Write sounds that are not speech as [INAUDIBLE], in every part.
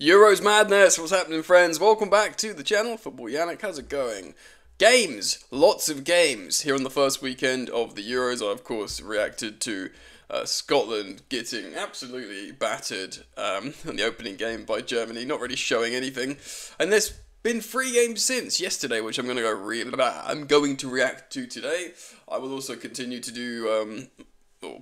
Euros madness, what's happening, friends? Welcome back to the channel. Football Yannick, how's it going? Games, lots of games here on the first weekend of the Euros. I, of course, reacted to uh, Scotland getting absolutely battered um, [LAUGHS] in the opening game by Germany, not really showing anything. And there's been three games since yesterday, which I'm going to go re- I'm going to react to today. I will also continue to do um,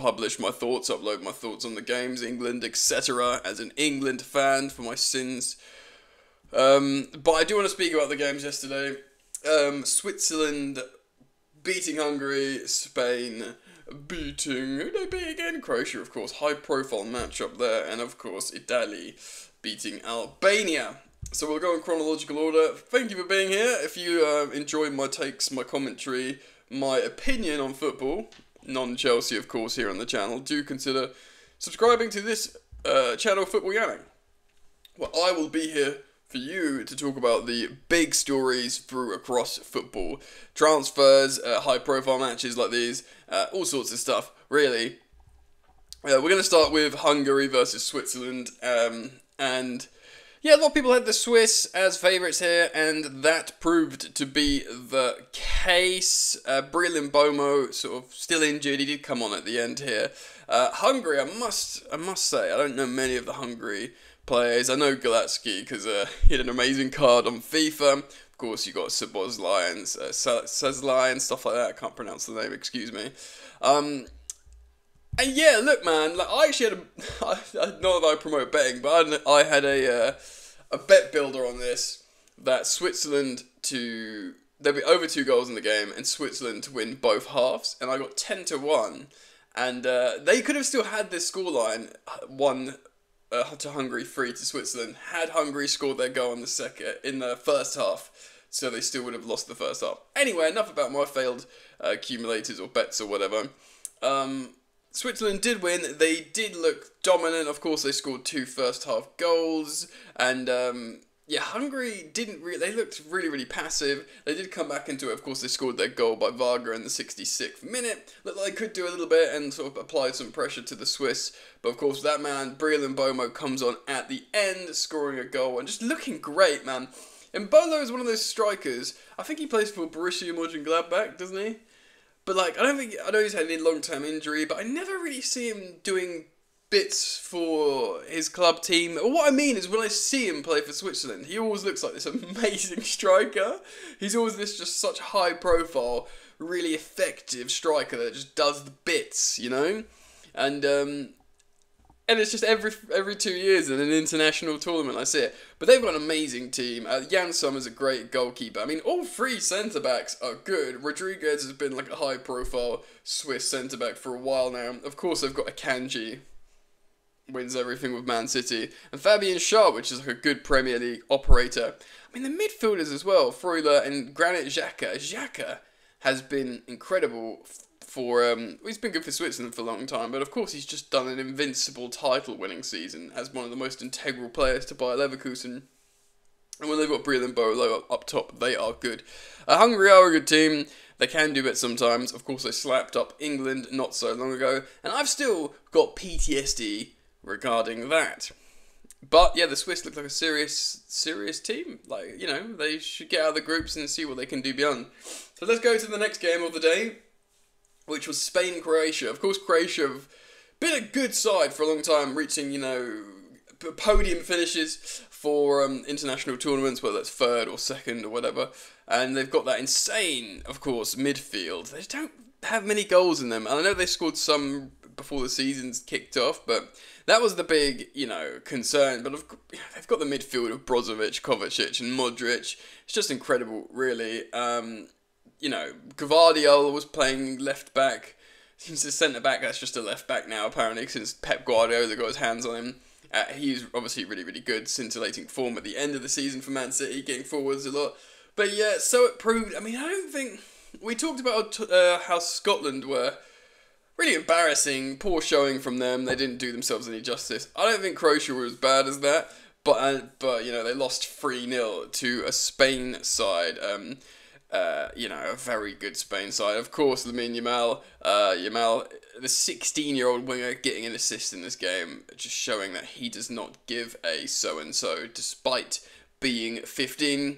publish my thoughts, upload my thoughts on the games, England, etc. As an England fan for my sins. Um, but I do want to speak about the games yesterday. Um, Switzerland beating Hungary, Spain beating who they beat again? Croatia, of course, high profile match up there, and of course Italy beating Albania. So we'll go in chronological order. Thank you for being here. If you uh, enjoy my takes, my commentary, my opinion on football, non Chelsea, of course, here on the channel, do consider subscribing to this uh, channel, Football Yannick. Well, I will be here for you to talk about the big stories through across football. Transfers, uh, high profile matches like these, uh, all sorts of stuff, really. Uh, we're going to start with Hungary versus Switzerland. Um, and yeah, a lot of people had the Swiss as favourites here, and that proved to be the case. Uh, Embolo sort of still injured. He did come on at the end here. Uh, Hungary, I must, I must say, I don't know many of the Hungary players. I know Galatsky because uh, [LAUGHS] he had an amazing card on FIFA. Of course, you got Szoboszlai Lions, uh, Sezlai and stuff like that. I can't pronounce the name, excuse me. Um, and yeah, look, man, like I actually had a, [LAUGHS] not that I promote betting, but I, I had a uh, a bet builder on this that Switzerland to there'd be over two goals in the game and Switzerland to win both halves, and I got ten to one, and uh, they could have still had this scoreline one uh, to Hungary, three to Switzerland. Had Hungary scored their goal in the second in the first half, so they still would have lost the first half. Anyway, enough about my failed uh, accumulators or bets or whatever. Um, Switzerland did win. They did look dominant. Of course, they scored two first half goals, and um, yeah, Hungary didn't really. They looked really, really passive. They did come back into it. Of course, they scored their goal by Varga in the 66th minute. Looked like they could do a little bit and sort of applied some pressure to the Swiss. But of course, that man, Breel Embolo, comes on at the end, scoring a goal and just looking great, man. Embolo is one of those strikers. I think he plays for Borussia Mönchengladbach, doesn't he? But like, I don't think I know he's had any long term injury, but I never really see him doing bits for his club team. What I mean is when I see him play for Switzerland, he always looks like this amazing [LAUGHS] striker. He's always this just such high profile, really effective striker that just does the bits, you know? And um, and it's just every every two years in an international tournament I see it. But they've got an amazing team. Uh, Yann Sommer's a great goalkeeper. I mean, all three centre backs are good. Rodriguez has been like a high profile Swiss centre back for a while now. Of course, they've got Akanji, wins everything with Man City, and Fabian Schär, which is like a good Premier League operator. I mean, the midfielders as well, Freuler and Granit Xhaka. Xhaka has been incredible for um, he's been good for Switzerland for a long time, but of course he's just done an invincible title-winning season as one of the most integral players to Bayer Leverkusen. And when they've got Breel Embolo up top, they are good. Uh, Hungary are a good team. They can do it sometimes. Of course, they slapped up England not so long ago, and I've still got PTSD regarding that. But yeah, the Swiss look like a serious, serious team. Like you know, they should get out of the groups and see what they can do beyond. So let's go to the next game of the day which was Spain Croatia. Of course, Croatia have been a good side for a long time, reaching, you know, podium finishes for um, international tournaments, whether it's third or second or whatever. And they've got that insane, of course, midfield. They don't have many goals in them. And I know they scored some before the season's kicked off, but that was the big, you know, concern. But they've got the midfield of Brozovic, Kovacic, and Modric. It's just incredible, really. Um, you know, Gvardiol was playing left back. He's the centre back. That's just a left back now, apparently, since Pep Guardiola got his hands on him. Uh, he's obviously really, really good, scintillating form at the end of the season for Man City, getting forwards a lot. But yeah, so it proved. I mean, I don't think we talked about uh, how Scotland were really embarrassing, poor showing from them. They didn't do themselves any justice. I don't think Croatia were as bad as that, but uh, but you know they lost three 0 to a Spain side. Um, uh, you know, a very good Spain side. Of course, Lamine Yamal, uh, Yamal, the 16-year-old winger, getting an assist in this game, just showing that he does not give a so-and-so, despite being 15.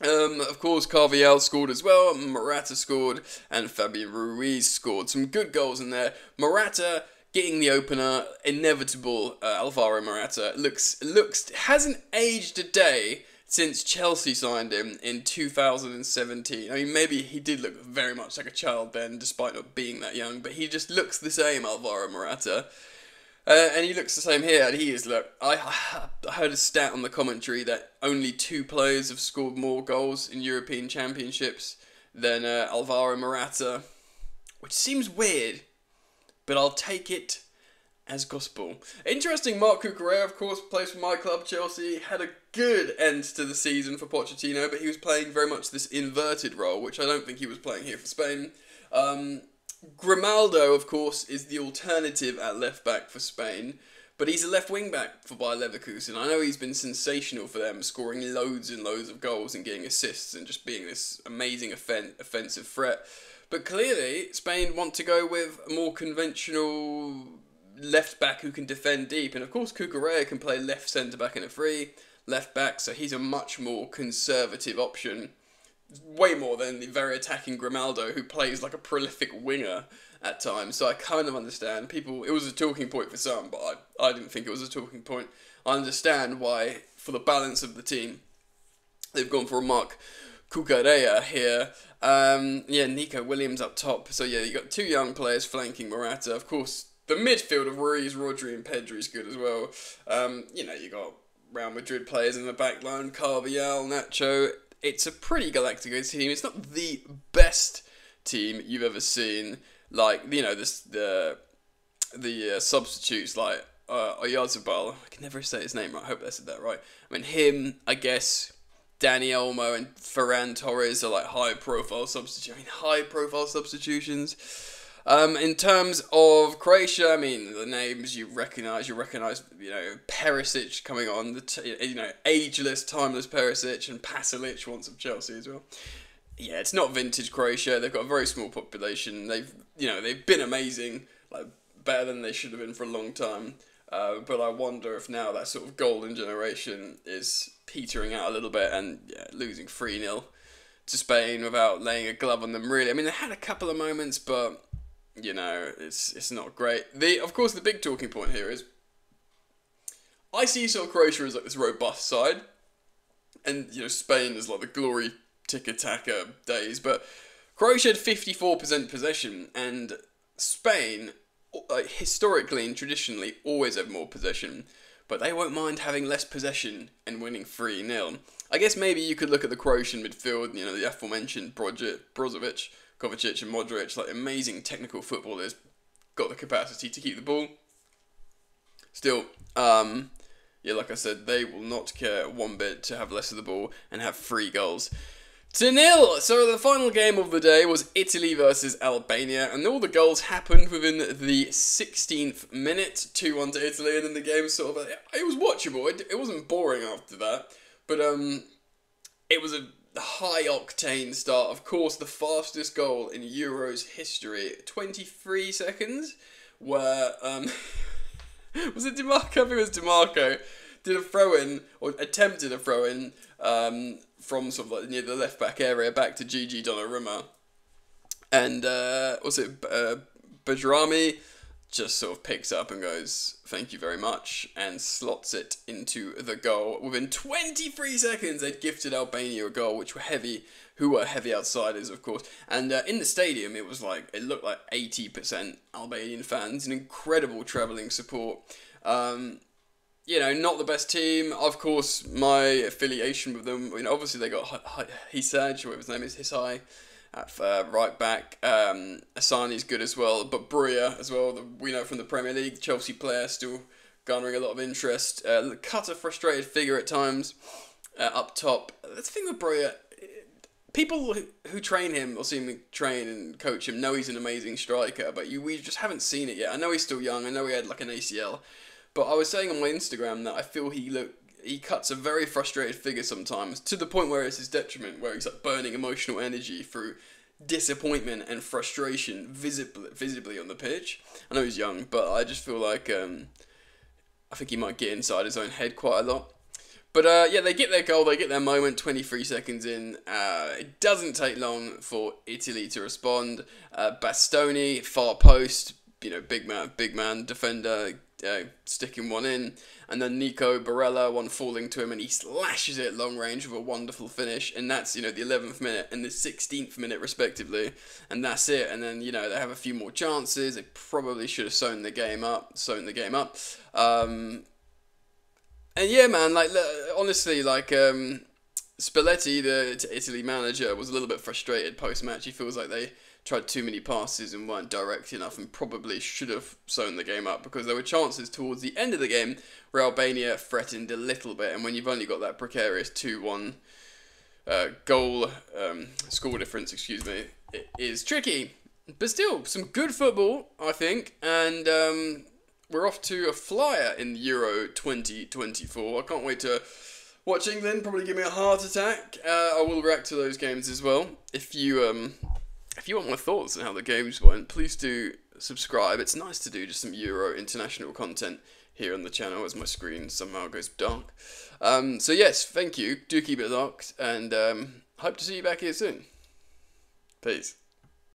Um, of course, Carvajal scored as well, Morata scored, and Fabian Ruiz scored. Some good goals in there. Morata getting the opener, inevitable. Uh, Alvaro Morata looks looks hasn't aged a day since Chelsea signed him in 2017. I mean, maybe he did look very much like a child then, despite not being that young, but he just looks the same, Alvaro Morata. Uh, and he looks the same here, and he is look. I, I heard a stat on the commentary that only two players have scored more goals in European Championships than uh, Alvaro Morata, which seems weird, but I'll take it as gospel. Interesting, Marc Cucurella, of course, plays for my club, Chelsea, had a good end to the season for Pochettino, but he was playing very much this inverted role, which I don't think he was playing here for Spain. Um, Grimaldo, of course, is the alternative at left back for Spain, but he's a left wing back for Bayer Leverkusen. I know he's been sensational for them, scoring loads and loads of goals and getting assists and just being this amazing offen- offensive threat. But clearly, Spain want to go with a more conventional left back who can defend deep, and of course, Cucurella can play left centre back in a free left back, so he's a much more conservative option way more than the very attacking Grimaldo, who plays like a prolific winger at times. So I kind of understand people. It was a talking point for some, but I, I didn't think it was a talking point. I understand why, for the balance of the team, they've gone for a Marc Cucurella here. Um, yeah, Nico Williams up top. So yeah, you got two young players flanking Morata. Of course, the midfield of Ruiz, Rodri, and Pedri is good as well. Um, you know, you got Real Madrid players in the back line, Carvajal, Nacho, it's a pretty Galacticos team. It's not the best team you've ever seen. Like you know this the the uh, substitutes like uh, Oyarzabal. I can never say his name right. I hope I said that right. I mean him. I guess Dani Olmo and Ferran Torres are like high profile substitutes. I mean high profile substitutions. Um, in terms of Croatia, I mean the names you recognise. You recognise, you know, Perisic coming on the, you know, ageless, timeless Perisic, and Pasalic once of Chelsea as well. Yeah, it's not vintage Croatia. They've got a very small population. They've, you know, they've been amazing, like better than they should have been for a long time. Uh, but I wonder if now that sort of golden generation is petering out a little bit and yeah, losing 3 0 to Spain without laying a glove on them, really. I mean, they had a couple of moments, but you know, it's it's not great. The of course the big talking point here is I see sort of Croatia as like this robust side, and you know Spain is like the glory tiki-taka days, but Croatia had fifty four percent possession, and Spain, like historically and traditionally, always have more possession, but they won't mind having less possession and winning three 0 I guess maybe you could look at the Croatian midfield, you know, the aforementioned Brozovic Kovacic and Modric, like amazing technical footballers, got the capacity to keep the ball. Still, um, yeah, like I said, they will not care one bit to have less of the ball and have three goals. To nil! So the final game of the day was Italy versus Albania, and all the goals happened within the 16th minute. 2 1 to Italy, and then the game sort of. It was watchable. It, it wasn't boring after that, but um, it was a high octane start. Of course, the fastest goal in Euros history, 23 seconds, where um, [LAUGHS] was it Dimarco? I think it was Dimarco did a throw in or attempted a throw in um, from sort of like near the left back area back to Gigi Donnarumma, and uh, was it uh, Bajrami? Just sort of picks up and goes, thank you very much, and slots it into the goal. Within 23 seconds, they'd gifted Albania a goal, which were heavy, who were heavy outsiders, of course. And uh, in the stadium, it was like, it looked like 80% Albanian fans, an incredible travelling support. Um, you know, not the best team. Of course, my affiliation with them, I mean, obviously they got Hysaj, whatever his name is, Hisai at uh, right back. Um, Asani's good as well, but Broja as well. The, we know from the Premier League, Chelsea player still garnering a lot of interest. Uh, cut a frustrated figure at times uh, up top. The thing with Broja, people who, who train him or see him train and coach him know he's an amazing striker, but you we just haven't seen it yet. I know he's still young. I know he had like an ACL, but I was saying on my Instagram that I feel he look he cuts a very frustrated figure sometimes to the point where it's his detriment, where he's like burning emotional energy through disappointment and frustration visibly visibly on the pitch. I know he's young, but I just feel like um, I think he might get inside his own head quite a lot. But uh, yeah, they get their goal, they get their moment 23 seconds in. Uh, it doesn't take long for Italy to respond. Uh, Bastoni, far post, you know, big man, big man defender, uh, sticking one in, and then Nico Barella, one falling to him, and he slashes it long range with a wonderful finish, and that's you know the 11th minute and the 16th minute respectively, and that's it. And then you know they have a few more chances. They probably should have sewn the game up, sewn the game up. Um, and yeah, man, like honestly, like um, Spalletti, the Italy manager, was a little bit frustrated post match. He feels like they tried too many passes and weren't direct enough and probably should have sewn the game up because there were chances towards the end of the game where Albania threatened a little bit. And when you've only got that precarious 2 1 uh, goal um, score difference, excuse me, it is tricky. But still, some good football, I think. And um, we're off to a flyer in Euro 2024. I can't wait to watch England probably give me a heart attack. Uh, I will react to those games as well. If you um, if you want my thoughts on how the games went, please do subscribe. It's nice to do just some Euro international content here on the channel as my screen somehow goes dark. Um, so yes, thank you. Do keep it locked, and um, hope to see you back here soon. Peace.